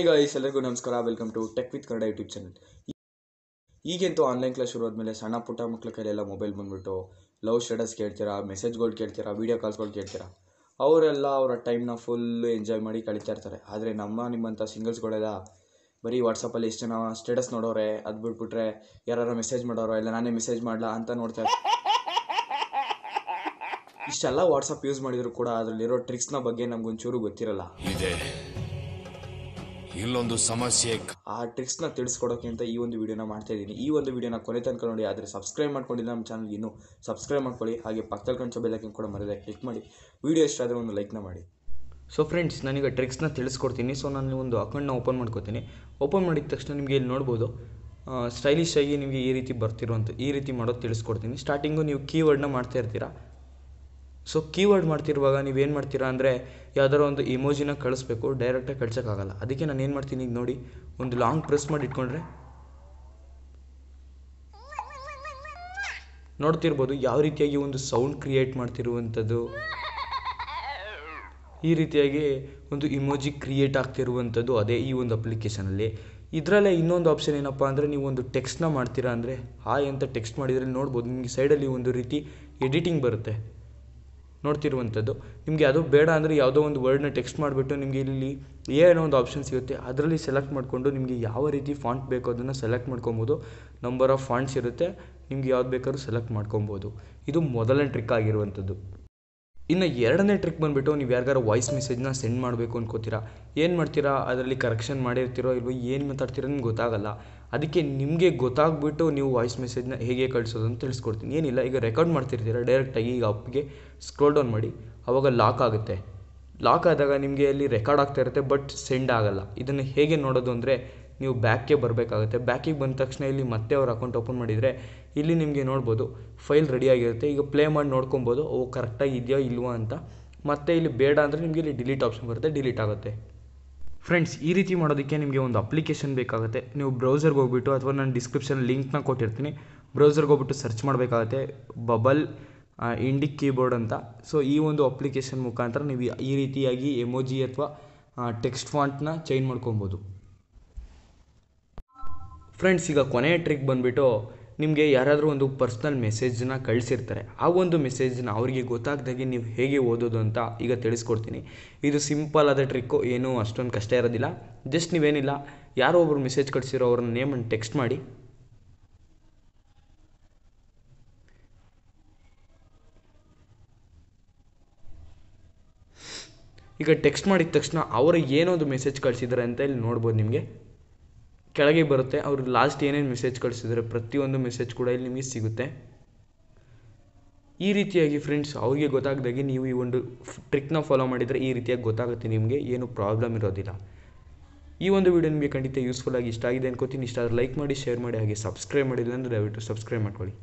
ಈಗ ಎಲ್ಲರಿಗೂ ನಮಸ್ಕಾರ. Welcome to tech with Kannada YouTube channel ಈಗಂತೂ ಆನ್ಲೈನ್ ಕ್ಲಾಸ್ ಶುರು ಆದಮೇಲೆ ಸಣ್ಣ ಪುಟ್ಟ ಮಕ್ಕಳ ಕೈಲೆಲ್ಲ ಮೊಬೈಲ್ ಬಂದ್ಬಿಟ್ಟು ಲವ್ ಸ್ಟೇಟಸ್ ಕೇಳ್ತೀರಾ ಮೆಸೇಜ್ಗಳು ಕೇಳ್ತೀರಾ ವೀಡಿಯೋ ಕಾಲ್ಸ್ಗಳು ಕೇಳ್ತೀರಾ? ಅವರೆಲ್ಲ ಅವರ ಟೈಮ್ನ ಫುಲ್ಲು ಎಂಜಾಯ್ ಮಾಡಿ ಕಳೀತಾ ಇರ್ತಾರೆ. ಆದರೆ ನಮ್ಮ ನಿಮ್ಮಂಥ ಸಿಂಗಲ್ಸ್ಗಳೆಲ್ಲ ಬರೀ ವಾಟ್ಸಪ್ಪಲ್ಲಿ ಎಷ್ಟು ಜನ ಸ್ಟೇಟಸ್ ನೋಡೋರೆ, ಅದು ಬಿಟ್ಬಿಟ್ರೆ ಯಾರು ಮೆಸೇಜ್ ಮಾಡೋರೋ, ಇಲ್ಲ ನಾನೇ ಮೆಸೇಜ್ ಮಾಡಲ ಅಂತ ನೋಡ್ತಾರೆ ಇಷ್ಟೆಲ್ಲ ವಾಟ್ಸಪ್ ಯೂಸ್ ಮಾಡಿದರೂ ಕೂಡ ಅದರಲ್ಲಿರೋ ಟ್ರಿಕ್ಸ್ನ ಬಗ್ಗೆ ನಮ್ಗೊಂಚೂರು ಗೊತ್ತಿರಲ್ಲ. ಇಲ್ಲೊಂದು ಸಮಸ್ಯೆ ಆ ಟ್ರಿಕ್ಸ್ನ ತಿಳಿಸ್ಕೊಡೋಕೆ ಅಂತ ಈ ಒಂದು ವಿಡಿಯೋನ ಮಾಡ್ತಾ ಇದ್ದೀನಿ. ಈ ಒಂದು ವಿಡಿಯೋನ ಕೊನೆ ತನಕ ನೋಡಿ ಆದರೆ ಸಬ್ಸ್ಕ್ರೈಬ್ ಮಾಡ್ಕೊಂಡಿಲ್ಲ ನಮ್ಮ ಚಾನಲ್ ಇನ್ನೂ ಸಬ್ಸ್ಕ್ರೈಬ್ ಮಾಡ್ಕೊಳ್ಳಿ. ಹಾಗೆ ಪಕ್ಕದಲ್ಲಿ ಕಂಚ ಬೆಲ್ಲಕ್ಕೆ ಕೂಡ ಮರೆಯದೆ ಕ್ಲಿಕ್ ಮಾಡಿ. ವಿಡಿಯೋ ಇಷ್ಟ ಆದರೆ ಒಂದು ಲೈಕ್ನ ಮಾಡಿ. ಸೊ ಫ್ರೆಂಡ್ಸ್ ನಾನೀಗ ಟ್ರಿಕ್ಸ್ನ ತಿಳಿಸ್ಕೊಡ್ತೀನಿ. ಸೊ ನಾನು ಒಂದು ಅಕೌಂಟ್ನ ಓಪನ್ ಮಾಡ್ಕೋತೀನಿ. ಓಪನ್ ಮಾಡಿದ ತಕ್ಷಣ ನಿಮಗೆ ಇಲ್ಲಿ ನೋಡ್ಬೋದು ಸ್ಟೈಲಿಶ್ ಆಗಿ ನಿಮಗೆ ಈ ರೀತಿ ಬರ್ತಿರುವಂಥ ಈ ರೀತಿ ಮಾಡೋದು ತಿಳಿಸ್ಕೊಡ್ತೀನಿ. ಸ್ಟಾರ್ಟಿಂಗು ನೀವು ಕೀವರ್ಡ್ನ ಮಾಡ್ತಾ ಇರ್ತೀರಾ? ಸೊ ಕೀವರ್ಡ್ ಮಾಡ್ತಿರುವಾಗ ನೀವೇನು ಮಾಡ್ತೀರಾ ಅಂದರೆ ಯಾವ್ದಾರ ಒಂದು ಇಮೋಜಿನ ಕಳಿಸ್ಬೇಕು ಡೈರೆಕ್ಟಾಗಿ ಕಳ್ಸೋಕ್ಕಾಗಲ್ಲ. ಅದಕ್ಕೆ ನಾನು ಏನು ಮಾಡ್ತೀನಿ ಈಗ ನೋಡಿ, ಒಂದು ಲಾಂಗ್ ಪ್ರೆಸ್ ಮಾಡಿ ಇಟ್ಕೊಂಡ್ರೆ? ನೋಡ್ತಿರ್ಬೋದು ಯಾವ ರೀತಿಯಾಗಿ ಒಂದು ಸೌಂಡ್ ಕ್ರಿಯೇಟ್ ಮಾಡ್ತಿರುವಂಥದ್ದು. ಈ ರೀತಿಯಾಗಿ ಒಂದು ಇಮೋಜಿ ಕ್ರಿಯೇಟ್ ಆಗ್ತಿರುವಂಥದ್ದು ಅದೇ ಈ ಒಂದು ಅಪ್ಲಿಕೇಶನಲ್ಲಿ ಇದರಲ್ಲೇ ಇನ್ನೊಂದು ಆಪ್ಷನ್ ಏನಪ್ಪ ಅಂದರೆ ನೀವು ಒಂದು ಟೆಕ್ಸ್ಟ್ನ ಮಾಡ್ತೀರಾ ಅಂದರೆ, ಹಾಯ್ ಅಂತ ಟೆಕ್ಸ್ಟ್ ಮಾಡಿದರೆ ನೋಡ್ಬೋದು, ನಿಮಗೆ ಸೈಡಲ್ಲಿ ಒಂದು ರೀತಿ ಎಡಿಟಿಂಗ್ ಬರುತ್ತೆ. ನೋಡ್ತಿರುವಂಥದ್ದು. ನಿಮಗೆ ಅದು ಬೇಡ ಅಂದರೆ ಯಾವುದೋ ಒಂದು ವರ್ಡ್ನ ಟೆಕ್ಸ್ಟ್ ಮಾಡಿಬಿಟ್ಟು ನಿಮಗೆ ಇಲ್ಲಿ ಏನೋ ಒಂದು ಆಪ್ಷನ್ ಸಿಗುತ್ತೆ ಅದರಲ್ಲಿ ಸೆಲೆಕ್ಟ್ ಮಾಡಿಕೊಂಡು ನಿಮಗೆ ಯಾವ ರೀತಿ ಫಾಂಟ್ ಬೇಕೋ ಅದನ್ನು ಸೆಲೆಕ್ಟ್ ಮಾಡ್ಕೊಬೋದು. ನಂಬರ್ ಆಫ್ ಫಾಂಟ್ಸ್ ಇರುತ್ತೆ. ನಿಮ್ಗೆ ಯಾವ್ದು ಬೇಕಾದ್ರೂ ಸೆಲೆಕ್ಟ್ ಮಾಡ್ಕೊಬೋದು. ಇದು ಮೊದಲನೇ ಟ್ರಿಕ್ ಆಗಿರುವಂಥದ್ದು. ಇನ್ನು ಎರಡನೇ ಟ್ರಿಕ್ ಬಂದುಬಿಟ್ಟು ನೀವು ಯಾರಿಗಾರು ವಾಯ್ಸ್ ಮೆಸೇಜ್ನ ಸೆಂಡ್ ಮಾಡಬೇಕು ಅನ್ಕೋತೀರಾ? ಏನು ಮಾಡ್ತೀರಾ? ಅದರಲ್ಲಿ ಕರೆಕ್ಷನ್ ಮಾಡಿರ್ತೀರೋ ಇಲ್ವೋ ಏನು ಮಾತಾಡ್ತೀರೋ ನಿಮ್ಗೆ ಗೊತ್ತಾಗಲ್ಲ. ಅದಕ್ಕೆ ನಿಮಗೆ ಗೊತ್ತಾಗ್ಬಿಟ್ಟು ನೀವು ವಾಯ್ಸ್ ಮೆಸೇಜ್ನ ಹೇಗೆ ಕಳಿಸೋದು ಅಂತ ತಿಳಿಸ್ಕೊಡ್ತೀನಿ. ಏನಿಲ್ಲ, ಈಗ ರೆಕಾರ್ಡ್ ಮಾಡ್ತಿರ್ತೀರಾ ಡೈರೆಕ್ಟಾಗಿ ಈಗ ಅಪ್ಗೆ? ಸ್ಕ್ರೋಲ್ ಡೌನ್ ಮಾಡಿ. ಆವಾಗ ಲಾಕ್ ಆಗುತ್ತೆ. ಲಾಕ್ ಆದಾಗ ನಿಮಗೆ ಅಲ್ಲಿ ರೆಕಾರ್ಡ್ ಆಗ್ತಾ ಇರುತ್ತೆ ಬಟ್ ಸೆಂಡ್ ಆಗಲ್ಲ. ಇದನ್ನು ಹೇಗೆ ನೋಡೋದು ಅಂದರೆ ನೀವು ಬ್ಯಾಕ್ಗೆ ಬರಬೇಕಾಗುತ್ತೆ. ಬ್ಯಾಕಿಗೆ ಬಂದ ತಕ್ಷಣ ಇಲ್ಲಿ ಮತ್ತೆ ಅವ್ರ ಅಕೌಂಟ್ ಓಪನ್ ಮಾಡಿದರೆ ಇಲ್ಲಿ ನಿಮಗೆ ನೋಡ್ಬೋದು ಫೈಲ್ ರೆಡಿ ಆಗಿರುತ್ತೆ. ಈಗ ಪ್ಲೇ ಮಾಡಿ ನೋಡ್ಕೊಬೋದು, ಓ ಕರೆಕ್ಟಾಗಿ ಇದೆಯೋ, ಇಲ್ವೋ ಅಂತ. ಮತ್ತೆ ಇಲ್ಲಿ ಬೇಡ ಅಂದರೆ ನಿಮಗೆ ಇಲ್ಲಿ ಡಿಲೀಟ್ ಆಪ್ಷನ್ ಬರುತ್ತೆ ಡಿಲೀಟ್ ಆಗುತ್ತೆ. ಫ್ರೆಂಡ್ಸ್ ಈ ರೀತಿ ಮಾಡೋದಕ್ಕೆ ನಿಮಗೆ ಒಂದು ಅಪ್ಲಿಕೇಶನ್ ಬೇಕಾಗುತ್ತೆ. ನೀವು ಬ್ರೌಸರ್ಗೆ ಹೋಗ್ಬಿಟ್ಟು ಅಥವಾ ನಾನು ಡಿಸ್ಕ್ರಿಪ್ಷನ್ ಲಿಂಕ್ನ ಕೊಟ್ಟಿರ್ತೀನಿ. ಬ್ರೌಸರ್ಗೆ ಹೋಗ್ಬಿಟ್ಟು ಸರ್ಚ್ ಮಾಡಬೇಕಾಗುತ್ತೆ. ಬಬಲ್ ಇಂಡಿಕ್ ಕೀಬೋರ್ಡ್ ಅಂತ. ಸೊ ಈ ಒಂದು ಅಪ್ಲಿಕೇಶನ್ ಮುಖಾಂತರ ನೀವು ಈ ರೀತಿಯಾಗಿ ಎಮೋಜಿ ಅಥವಾ ಟೆಕ್ಸ್ಟ್ ಫಾಂಟ್ನ ಚೇಂಜ್ ಮಾಡ್ಕೊಬೋದು. ಫ್ರೆಂಡ್ಸ್ ಈಗ ಕೊನೆಯ ಟ್ರಿಕ್ ಬಂದುಬಿಟ್ಟು ನಿಮಗೆ ಯಾರಾದರೂ ಒಂದು ಪರ್ಸ್ನಲ್ ಮೆಸೇಜನ್ನ ಕಳಿಸಿರ್ತಾರೆ. ಆ ಒಂದು ಮೆಸೇಜನ್ನ ಅವರಿಗೆ ಗೊತ್ತಾಗ್ದಾಗೆ ನೀವು ಹೇಗೆ ಓದೋದು ಅಂತ ಈಗ ತಿಳಿಸ್ಕೊಡ್ತೀನಿ. ಇದು ಸಿಂಪಲ್ ಆದ ಟ್ರಿಕ್ಕು ಏನೂ ಅಷ್ಟೊಂದು ಕಷ್ಟ ಇರೋದಿಲ್ಲ. ಜಸ್ಟ್ ನೀವೇನಿಲ್ಲ, ಯಾರೋ ಒಬ್ರು ಮೆಸೇಜ್ ಕಳಿಸಿರೋ ಅವ್ರನ್ನ ನೇಮನ್ನು ಟೆಕ್ಸ್ಟ್ ಮಾಡಿ. ಈಗ ಟೆಕ್ಸ್ಟ್ ಮಾಡಿದ ತಕ್ಷಣ ಅವರು ಏನೊಂದು ಮೆಸೇಜ್ ಕಳಿಸಿದ್ದಾರೆ ಅಂತ ಇಲ್ಲಿ ನೋಡ್ಬೋದು ನಿಮಗೆ. ಕೆಳಗೆ ಬರುತ್ತೆ. ಅವರು ಲಾಸ್ಟ್ ಏನೇನು ಮೆಸೇಜ್ ಕಳಿಸಿದ್ದಾರೆ ಪ್ರತಿಯೊಂದು ಮೆಸೇಜ್ ಕೂಡ ಇಲ್ಲಿ ನಿಮಗೆ ಸಿಗುತ್ತೆ. ಈ ರೀತಿಯಾಗಿ ಫ್ರೆಂಡ್ಸ್ ಅವ್ರಿಗೆ ಗೊತ್ತಾಗ್ದಾಗೆ ನೀವು ಈ ಒಂದು ಟ್ರಿಕ್ನ ಫಾಲೋ ಮಾಡಿದರೆ ಈ ರೀತಿಯಾಗಿ ಗೊತ್ತಾಗುತ್ತೆ ನಿಮಗೆ, ಏನು ಪ್ರಾಬ್ಲಮ್ ಇರೋದಿಲ್ಲ. ಈ ಒಂದು ವಿಡಿಯೋ ನಿಮಗೆ ಖಂಡಿತ ಯೂಸ್ಫುಲ್ ಆಗಿ ಇಷ್ಟ ಆಗಿದೆ ಅನ್ಕೋತೀನಿ. ಇಷ್ಟ ಆದರೆ ಲೈಕ್ ಮಾಡಿ ಶೇರ್ ಮಾಡಿ, ಹಾಗೆ ಸಬ್ಸ್ಕ್ರೈಬ್ ಮಾಡಿಲ್ಲ ಅಂದರೆ ದಯವಿಟ್ಟು ಸಬ್ಸ್ಕ್ರೈಬ್ ಮಾಡ್ಕೊಳ್ಳಿ.